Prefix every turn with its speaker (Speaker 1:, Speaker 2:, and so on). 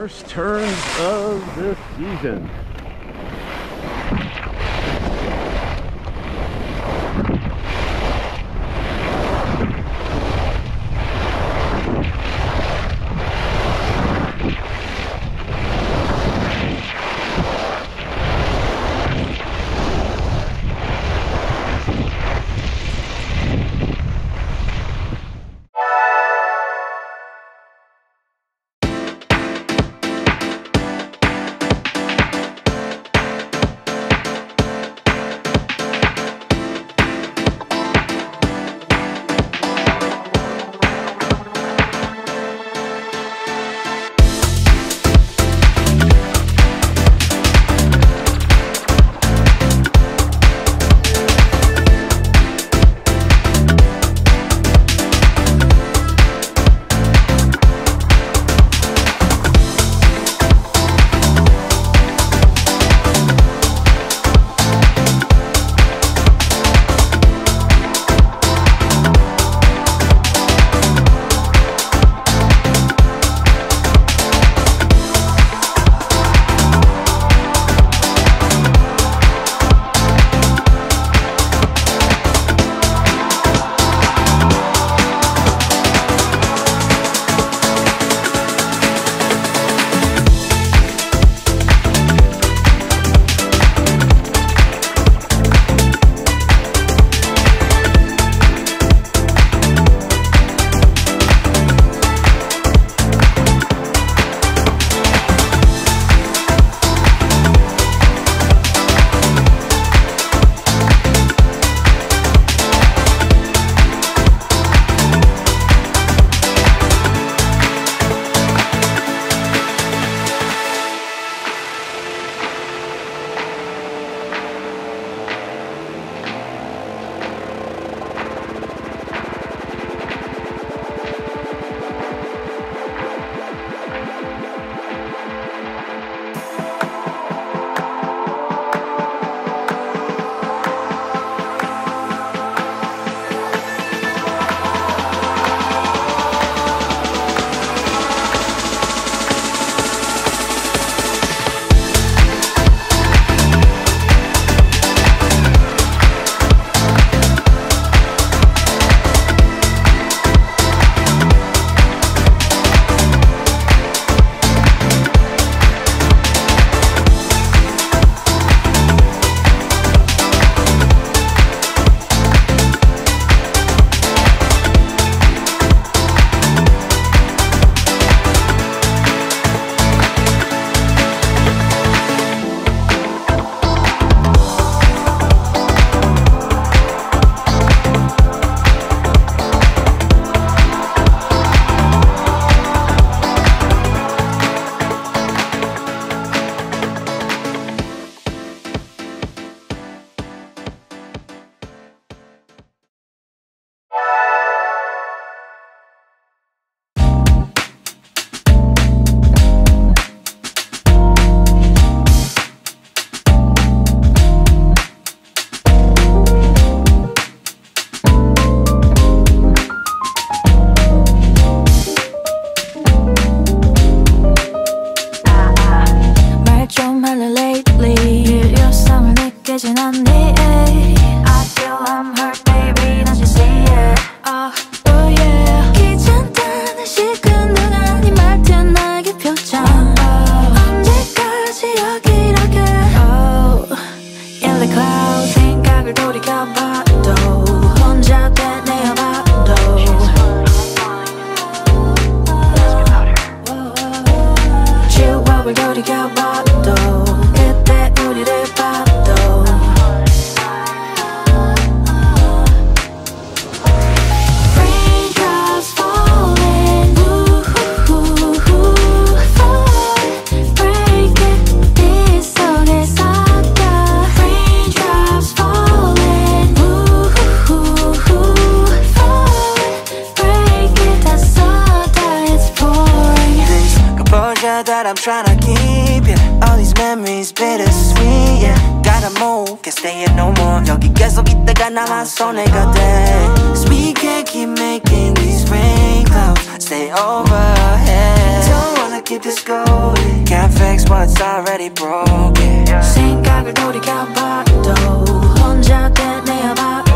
Speaker 1: First turns of the season.
Speaker 2: bittersweet, yeah Gotta move, can't stay here no more 여기 계속 있다가 나만 손해가 돼 Cause we can't keep making these rain clouds Stay overhead Don't wanna keep this going Can't fix what's already broken
Speaker 1: 생각을 돌이켜봐도 혼자 되뇌어봐